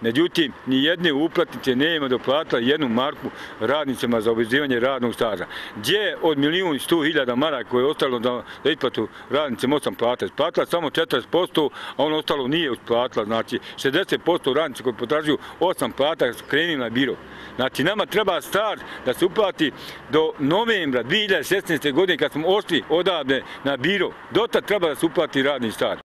Međutim, ni jedne uplatnice nema doplatila jednu marku radnicama za obezivanje radnog staža. Gdje od milijun i sto hiljada maraka koje je ostalo za isplatu radnicama osam plata, isplatila samo 40%, a ono ostalo nije isplatila. Znači, 60% radnice koje potražuju osam plata krenili na biro. Znači, nama treba staž da se uplati do novembra 2016. godine kad smo ošli odavde na biro. Dota treba da se uplati radni staž.